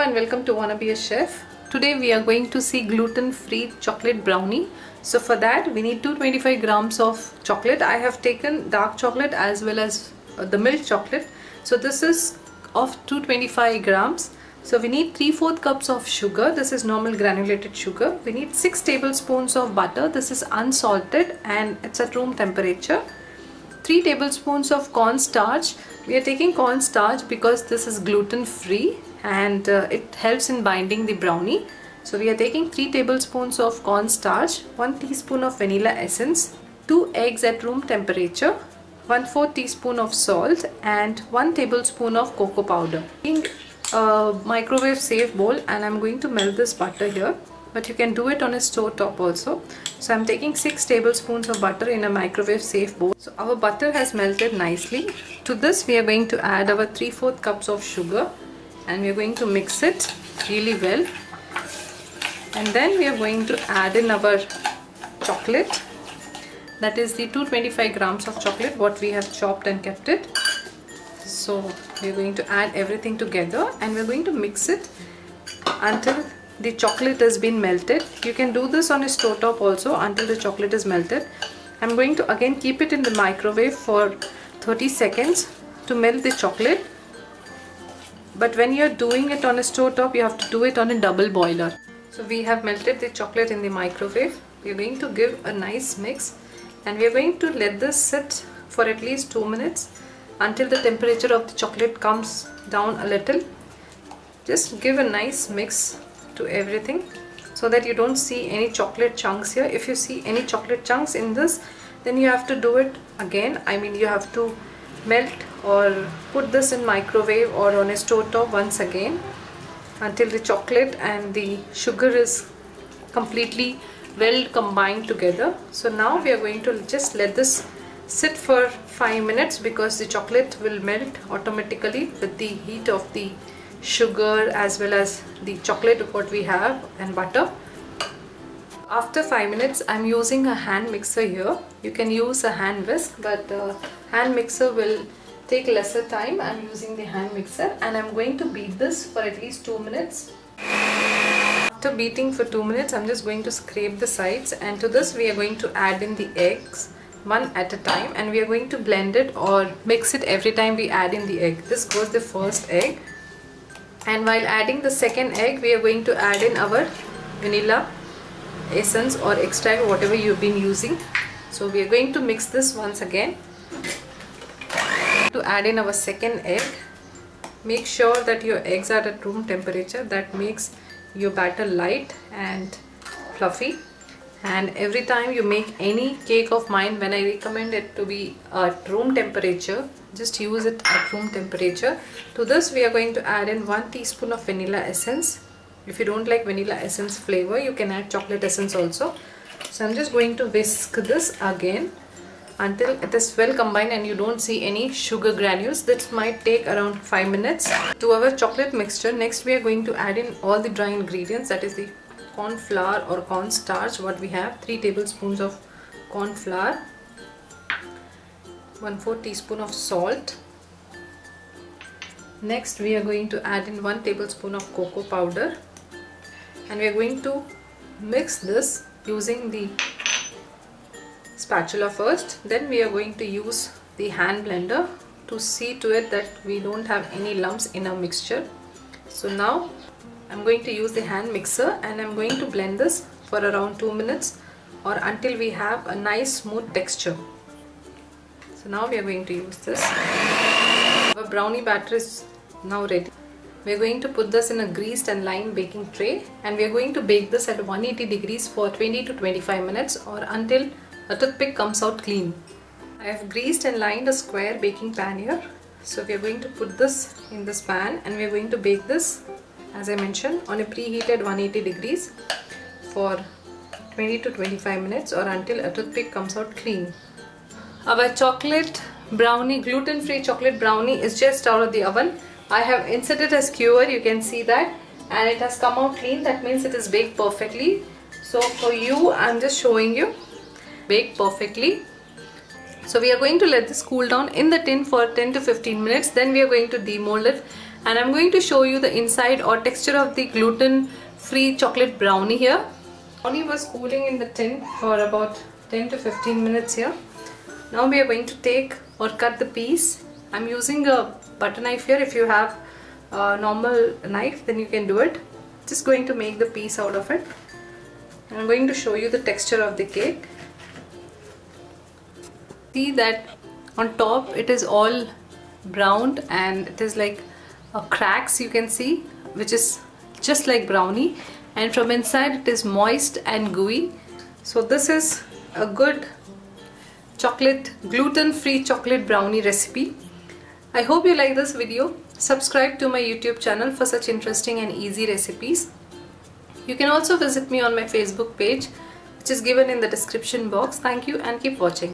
and welcome to Wanna Be a Chef. Today we are going to see gluten-free chocolate brownie. So for that we need 225 grams of chocolate. I have taken dark chocolate as well as uh, the milk chocolate. So this is of 225 grams. So we need 3 4 cups of sugar. This is normal granulated sugar. We need 6 tablespoons of butter. This is unsalted and it's at room temperature. 3 tablespoons of cornstarch. We are taking cornstarch because this is gluten free and uh, it helps in binding the brownie. So we are taking 3 tablespoons of cornstarch, 1 teaspoon of vanilla essence, 2 eggs at room temperature, 1 4 teaspoon of salt and 1 tablespoon of cocoa powder. In a microwave safe bowl and I'm going to melt this butter here but you can do it on a stove top also. So I'm taking 6 tablespoons of butter in a microwave safe bowl. So our butter has melted nicely. To this we are going to add our 3 4 cups of sugar and we are going to mix it really well. And then we are going to add in our chocolate. That is the 225 grams of chocolate what we have chopped and kept it. So we are going to add everything together and we are going to mix it until the chocolate has been melted. You can do this on a stove top also until the chocolate is melted. I'm going to again keep it in the microwave for 30 seconds to melt the chocolate. But when you're doing it on a stove top you have to do it on a double boiler. So we have melted the chocolate in the microwave. We're going to give a nice mix and we're going to let this sit for at least two minutes until the temperature of the chocolate comes down a little. Just give a nice mix to everything so that you don't see any chocolate chunks here. If you see any chocolate chunks in this then you have to do it again. I mean you have to melt or put this in microwave or on a stove top once again until the chocolate and the sugar is completely well combined together. So now we are going to just let this sit for 5 minutes because the chocolate will melt automatically with the heat of the sugar as well as the chocolate what we have and butter. After 5 minutes I'm using a hand mixer here. You can use a hand whisk but hand mixer will take lesser time. I'm using the hand mixer and I'm going to beat this for at least 2 minutes. After beating for 2 minutes I'm just going to scrape the sides and to this we are going to add in the eggs one at a time and we are going to blend it or mix it every time we add in the egg. This goes the first egg and while adding the second egg we are going to add in our vanilla essence or extract whatever you've been using. So we are going to mix this once again. To add in our second egg make sure that your eggs are at room temperature. That makes your batter light and fluffy and every time you make any cake of mine when I recommend it to be at room temperature just use it at room temperature. To this we are going to add in 1 teaspoon of vanilla essence. If you don't like vanilla essence flavor you can add chocolate essence also. So I'm just going to whisk this again until it is well combined and you don't see any sugar granules. This might take around 5 minutes. To our chocolate mixture next we are going to add in all the dry ingredients that is the corn flour or corn starch what we have 3 tablespoons of corn flour 1 4 teaspoon of salt. Next we are going to add in 1 tablespoon of cocoa powder. And we are going to mix this using the spatula first. Then we are going to use the hand blender to see to it that we don't have any lumps in our mixture. So now I'm going to use the hand mixer and I'm going to blend this for around 2 minutes or until we have a nice smooth texture. So now we are going to use this. Our brownie batter is now ready. We are going to put this in a greased and lined baking tray and we are going to bake this at 180 degrees for 20 to 25 minutes or until a toothpick comes out clean. I have greased and lined a square baking pan here. So we are going to put this in this pan and we are going to bake this as I mentioned on a preheated 180 degrees for 20 to 25 minutes or until a toothpick comes out clean. Our chocolate brownie, gluten-free chocolate brownie is just out of the oven. I have inserted a skewer, you can see that and it has come out clean, that means it is baked perfectly. So for you, I'm just showing you, baked perfectly. So we are going to let this cool down in the tin for 10 to 15 minutes, then we are going to demold it and I'm going to show you the inside or texture of the gluten free chocolate brownie here. Brownie was cooling in the tin for about 10 to 15 minutes here. Now we are going to take or cut the piece. I'm using a butter knife here. If you have a normal knife then you can do it. Just going to make the piece out of it. I'm going to show you the texture of the cake. See that on top it is all browned and it is like cracks you can see which is just like brownie. And from inside it is moist and gooey. So this is a good chocolate gluten free chocolate brownie recipe. I hope you like this video. Subscribe to my YouTube channel for such interesting and easy recipes. You can also visit me on my Facebook page which is given in the description box. Thank you and keep watching